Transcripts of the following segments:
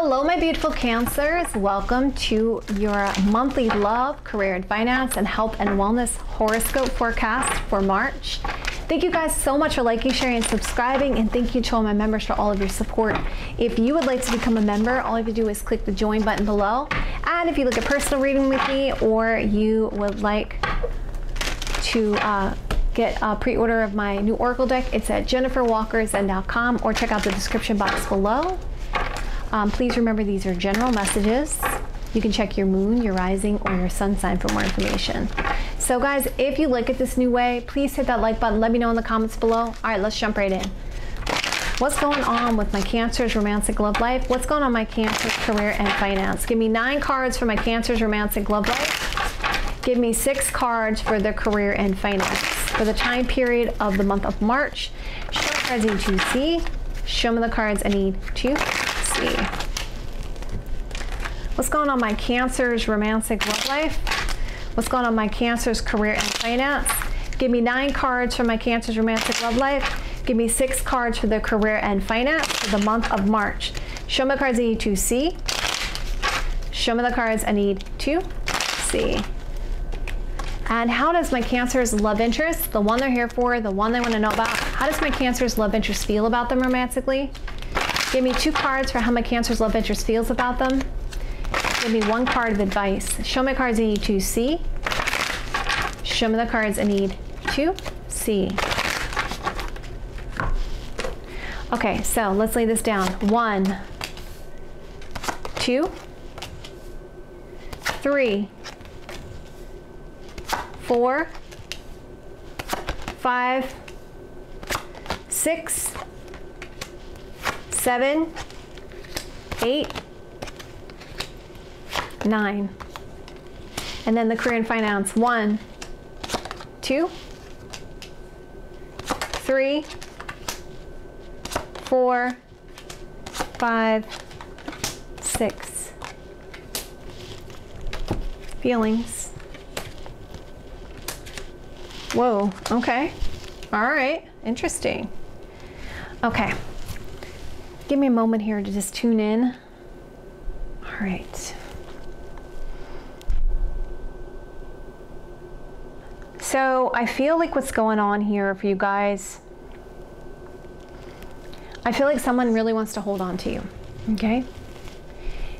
Hello, my beautiful Cancers. Welcome to your monthly love, career, and finance, and health and wellness horoscope forecast for March. Thank you guys so much for liking, sharing, and subscribing, and thank you to all my members for all of your support. If you would like to become a member, all you have to do is click the join button below. And if you look at personal reading with me, or you would like to uh, get a pre-order of my new Oracle deck, it's at jenniferwalkerzen.com or check out the description box below. Um, please remember these are general messages. You can check your moon, your rising, or your sun sign for more information. So guys, if you look at this new way, please hit that like button. Let me know in the comments below. All right, let's jump right in. What's going on with my Cancer's romantic love life? What's going on my Cancer's career and finance? Give me nine cards for my Cancer's romantic love life. Give me six cards for the career and finance. For the time period of the month of March, show me cards I need to see. Show me the cards I need to see. What's going on my Cancer's romantic love life? What's going on my Cancer's career and finance? Give me nine cards for my Cancer's romantic love life. Give me six cards for the career and finance for the month of March. Show me the cards I need to see. Show me the cards I need to see. And how does my Cancer's love interest, the one they're here for, the one they want to know about, how does my Cancer's love interest feel about them romantically? Give me two cards for how my Cancer's love interest feels about them. Give me one card of advice. Show me cards I need to see. Show me the cards I need to see. Okay, so let's lay this down. One, two, three, four, five, six, seven, eight, nine. And then the career and finance. One, two, three, four, five, six. Feelings. Whoa, okay. All right, interesting. Okay. Give me a moment here to just tune in. All right. So I feel like what's going on here for you guys, I feel like someone really wants to hold on to you, okay?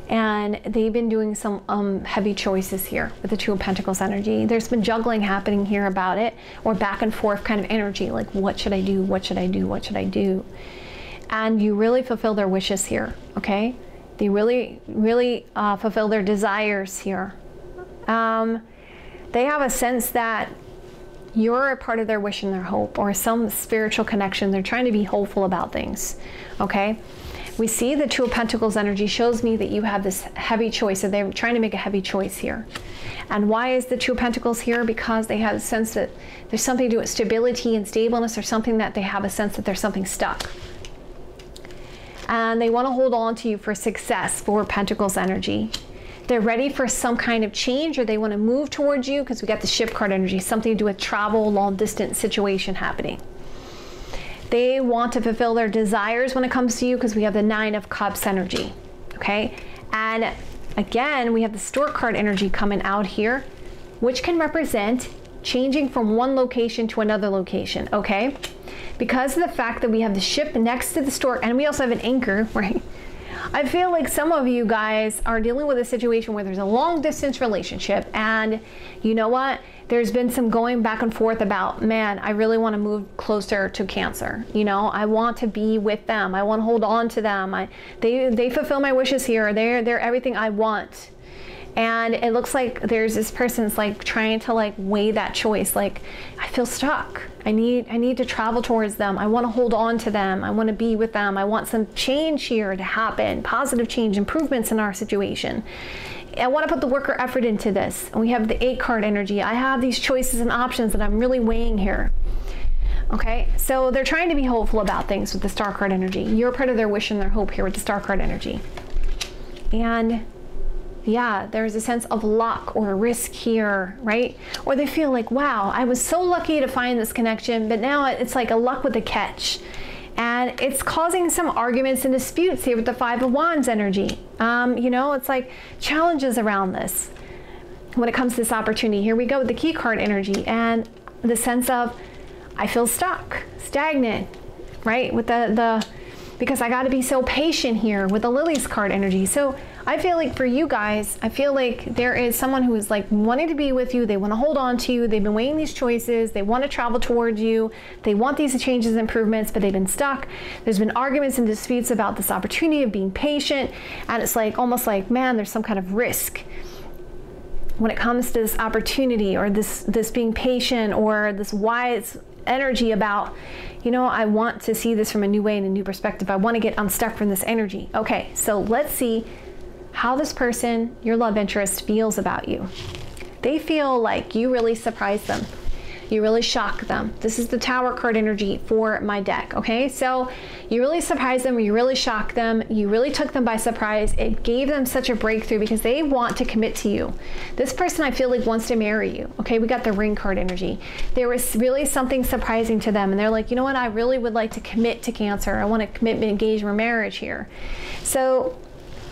And they've been doing some um, heavy choices here with the Two of Pentacles energy. There's been juggling happening here about it, or back and forth kind of energy, like what should I do, what should I do, what should I do? And you really fulfill their wishes here, okay? They really, really uh, fulfill their desires here. Um, they have a sense that you're a part of their wish and their hope or some spiritual connection. They're trying to be hopeful about things. Okay? We see the Two of Pentacles energy shows me that you have this heavy choice. So they're trying to make a heavy choice here. And why is the Two of Pentacles here? Because they have a sense that there's something to do with stability and stableness or something that they have a sense that there's something stuck. And they want to hold on to you for success for Pentacles energy they're ready for some kind of change or they want to move towards you because we got the ship card energy, something to do with travel, long distance situation happening. They want to fulfill their desires when it comes to you because we have the Nine of Cups energy. Okay. And again, we have the Stork card energy coming out here, which can represent changing from one location to another location. Okay. Because of the fact that we have the ship next to the stork and we also have an anchor, right? I feel like some of you guys are dealing with a situation where there's a long distance relationship and you know what? There's been some going back and forth about, man, I really want to move closer to cancer. You know, I want to be with them. I want to hold on to them. I, they, they fulfill my wishes here. They're, they're everything I want and it looks like there's this person's like trying to like weigh that choice like i feel stuck i need i need to travel towards them i want to hold on to them i want to be with them i want some change here to happen positive change improvements in our situation I want to put the work or effort into this. And we have the eight card energy. I have these choices and options that I'm really weighing here. Okay, so they're trying to be hopeful about things with the star card energy. You're part of their wish and their hope here with the star card energy. And yeah, there's a sense of luck or risk here, right? Or they feel like, wow, I was so lucky to find this connection, but now it's like a luck with a catch. And it's causing some arguments and disputes here with the Five of Wands energy. Um, you know, it's like challenges around this when it comes to this opportunity. Here we go with the key card energy and the sense of I feel stuck, stagnant, right? With the, the because I got to be so patient here with the Lilies card energy. So I feel like for you guys, I feel like there is someone who is like wanting to be with you. They want to hold on to you. They've been weighing these choices. They want to travel towards you. They want these changes and improvements, but they've been stuck. There's been arguments and disputes about this opportunity of being patient. And it's like almost like, man, there's some kind of risk when it comes to this opportunity or this this being patient or this wise energy about you know i want to see this from a new way and a new perspective. I want to get unstuck from this energy. Okay so let's see how this person your love interest feels about you. They feel like you really surprised them you really shock them. This is the Tower card energy for my deck, okay? So you really surprised them, you really shocked them, you really took them by surprise. It gave them such a breakthrough because they want to commit to you. This person I feel like wants to marry you, okay? We got the ring card energy. There was really something surprising to them and they're like, you know what, I really would like to commit to Cancer. I want a commitment, engagement, or marriage here. So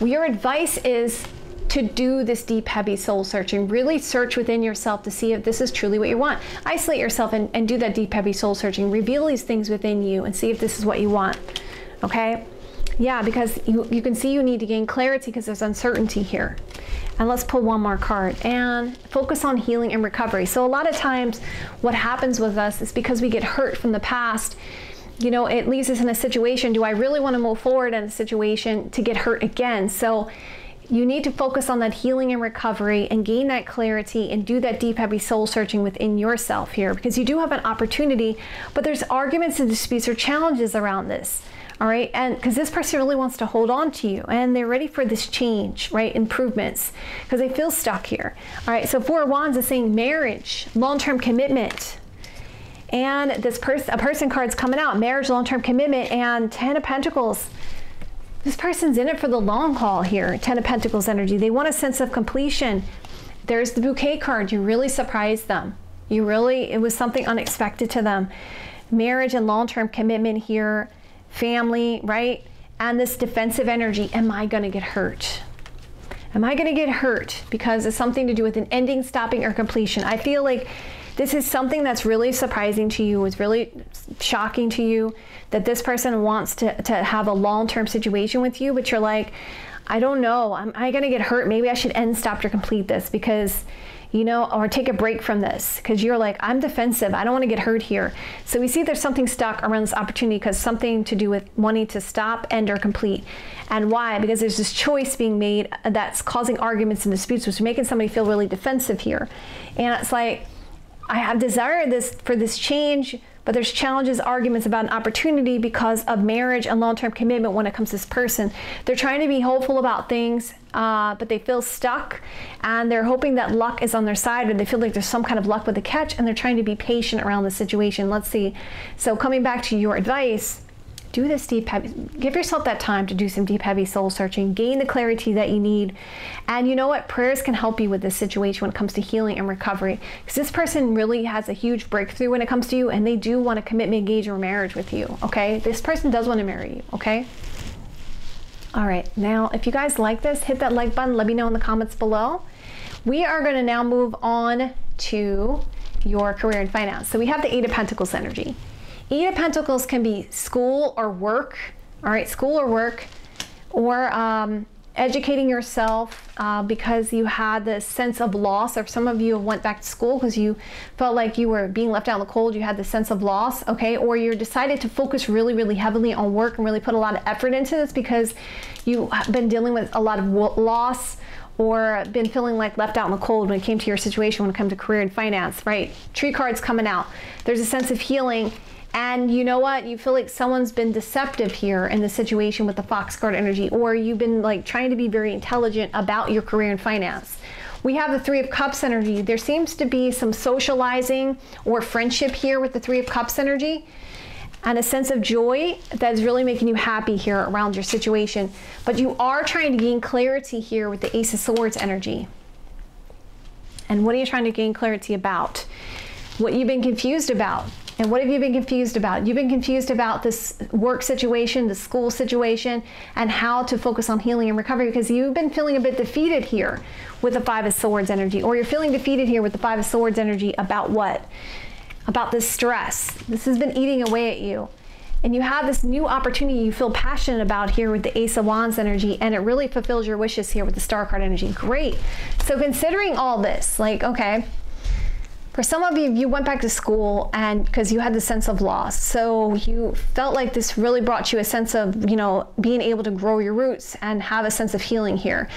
your advice is to do this deep, heavy soul searching. Really search within yourself to see if this is truly what you want. Isolate yourself and, and do that deep, heavy soul searching. Reveal these things within you and see if this is what you want. Okay? Yeah, because you, you can see you need to gain clarity because there's uncertainty here. And let's pull one more card and focus on healing and recovery. So, a lot of times, what happens with us is because we get hurt from the past you know, it leaves us in a situation. Do I really want to move forward in a situation to get hurt again? So you need to focus on that healing and recovery and gain that clarity and do that deep, heavy soul searching within yourself here because you do have an opportunity, but there's arguments and disputes or challenges around this. All right. And because this person really wants to hold on to you and they're ready for this change, right? Improvements because they feel stuck here. All right. So, Four of Wands is saying marriage, long term commitment. And this person, a person card's coming out marriage, long term commitment, and Ten of Pentacles this person's in it for the long haul here. Ten of Pentacles energy. They want a sense of completion. There's the bouquet card. You really surprised them. You really, it was something unexpected to them. Marriage and long term commitment here, family, right? And this defensive energy. Am I going to get hurt? Am I going to get hurt because it's something to do with an ending, stopping, or completion? I feel like this is something that's really surprising to you, it's really shocking to you that this person wants to, to have a long term situation with you, but you're like, I don't know, am I going to get hurt? Maybe I should end, stop, or complete this because you know, or take a break from this because you're like, I'm defensive. I don't want to get hurt here. So we see there's something stuck around this opportunity because something to do with wanting to stop, end, or complete. And why? Because there's this choice being made uh, that's causing arguments and disputes, which is making somebody feel really defensive here. And it's like, I have desire this for this change, but there's challenges, arguments about an opportunity because of marriage and long-term commitment when it comes to this person. They're trying to be hopeful about things, uh, but they feel stuck, and they're hoping that luck is on their side, or they feel like there's some kind of luck with the catch, and they're trying to be patient around the situation. Let's see. So coming back to your advice do this deep heavy give yourself that time to do some deep heavy soul searching gain the clarity that you need. And you know what? Prayers can help you with this situation when it comes to healing and recovery. Because this person really has a huge breakthrough when it comes to you and they do want to commit commitment engage or marriage with you okay? This person does want to marry you okay? All right now if you guys like this hit that like button. Let me know in the comments below. We are going to now move on to your career and finance. So we have the eight of pentacles energy Eight of Pentacles can be school or work, all right, school or work, or um, educating yourself uh, because you had this sense of loss, or some of you went back to school because you felt like you were being left out in the cold, you had the sense of loss, okay, or you decided to focus really, really heavily on work and really put a lot of effort into this because you've been dealing with a lot of loss or been feeling like left out in the cold when it came to your situation when it comes to career and finance, right? Tree cards coming out. There's a sense of healing and you know what? You feel like someone's been deceptive here in the situation with the Fox card energy, or you've been like trying to be very intelligent about your career and finance. We have the Three of Cups energy. There seems to be some socializing or friendship here with the Three of Cups energy and a sense of joy that is really making you happy here around your situation. But you are trying to gain clarity here with the Ace of Swords energy. And what are you trying to gain clarity about? What you've been confused about And what have you been confused about? You've been confused about this work situation, the school situation, and how to focus on healing and recovery because you've been feeling a bit defeated here with the Five of Swords energy, or you're feeling defeated here with the Five of Swords energy about what? About this stress. This has been eating away at you. And you have this new opportunity you feel passionate about here with the Ace of Wands energy, and it really fulfills your wishes here with the Star card energy. Great. So, considering all this, like, okay, for some of you, you went back to school and because you had the sense of loss. So you felt like this really brought you a sense of, you know, being able to grow your roots and have a sense of healing here.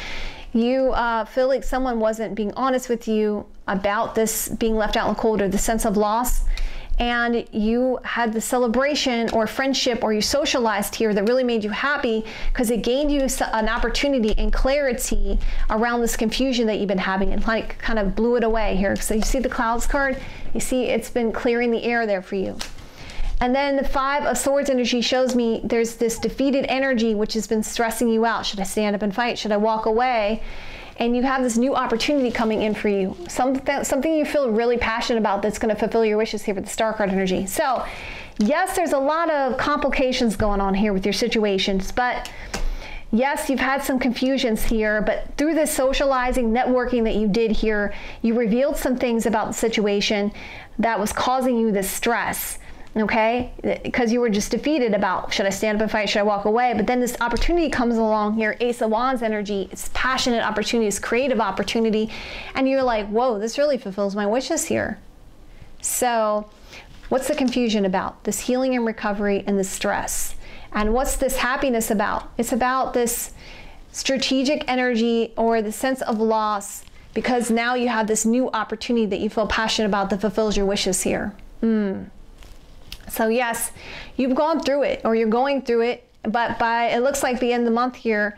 You uh, feel like someone wasn't being honest with you about this being left out in the cold or the sense of loss and you had the celebration or friendship or you socialized here that really made you happy because it gained you an opportunity and clarity around this confusion that you've been having and like kind of blew it away here. So you see the clouds card? You see it's been clearing the air there for you. And then the five of swords energy shows me there's this defeated energy which has been stressing you out. Should I stand up and fight? Should I walk away? And you have this new opportunity coming in for you. Something, something you feel really passionate about that's going to fulfill your wishes here with the star card energy. So, yes, there's a lot of complications going on here with your situations, but yes, you've had some confusions here, but through this socializing, networking that you did here, you revealed some things about the situation that was causing you this stress okay? Because you were just defeated about should I stand up and fight, should I walk away? But then this opportunity comes along here, Ace of Wands energy, it's passionate opportunity, it's creative opportunity, and you're like, whoa, this really fulfills my wishes here. So, what's the confusion about? This healing and recovery and the stress. And what's this happiness about? It's about this strategic energy or the sense of loss because now you have this new opportunity that you feel passionate about that fulfills your wishes here. Mm. So yes, you've gone through it or you're going through it, but by it looks like the end of the month here,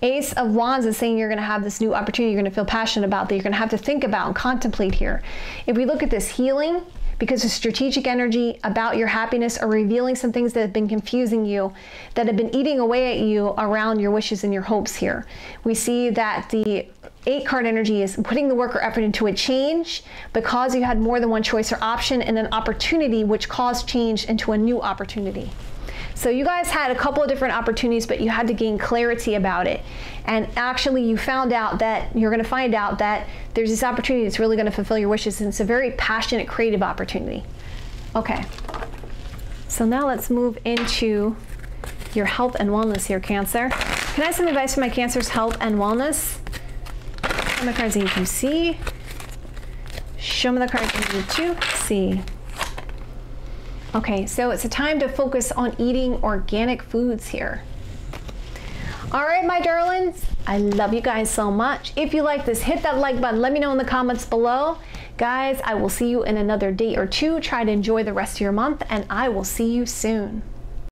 Ace of Wands is saying you're going to have this new opportunity you're going to feel passionate about that you're going to have to think about and contemplate here. If we look at this healing, because of strategic energy about your happiness or revealing some things that have been confusing you, that have been eating away at you around your wishes and your hopes here. We see that the eight card energy is putting the work or effort into a change because you had more than one choice or option and an opportunity which caused change into a new opportunity. So you guys had a couple of different opportunities, but you had to gain clarity about it. And actually you found out that you're going to find out that there's this opportunity that's really going to fulfill your wishes. And it's a very passionate, creative opportunity. Okay. So now let's move into your health and wellness here, Cancer. Can I have some advice for my Cancer's health and wellness? Show me the cards that you can see. Show me the cards you need to see. Okay, so it's a time to focus on eating organic foods here. All right, my darlings, I love you guys so much. If you like this, hit that like button. Let me know in the comments below. Guys, I will see you in another day or two. Try to enjoy the rest of your month, and I will see you soon.